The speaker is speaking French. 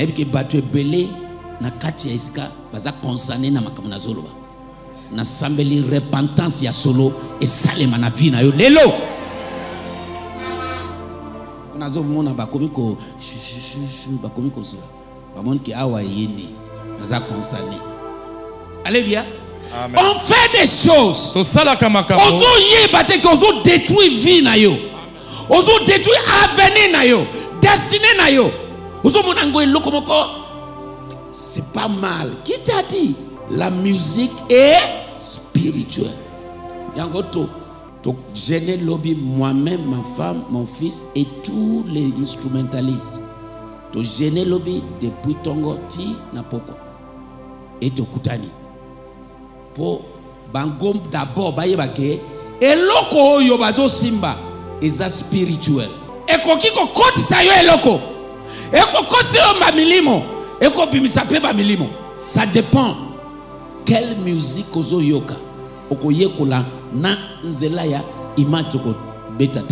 nayebi ke bato ebele na kati ya esika baza konsane na makambo nazoloba. Nasambeli repentance ya solo esalema na vie na yo. Lelo! Nazomona bakomi ko bakomi kosola bamoni ke awa eyende naza konsane alléluia Amen. on fait des choses. Makambo. Ozoyeba te ke ozodétruire vie na yo. Ozodétruire avenir na yo. Destine na yo c'est pas mal. Qui t'a dit? La musique est spirituelle. To to gêner lobi moi-même ma femme mon fils et tous les instrumentalistes. To gêner lobi depuis tongo ti na poko. Et tokutani mpo bango d'abord bayeba ke eloko oyo bazosimba eza spirituel. Ekoki kokotisa yo eloko ekokotisa yo bamilimo ekobimisa mpe bamilimo ça dépend quelle musique ozoyoka. Okoyekola na nzela ya image okobeta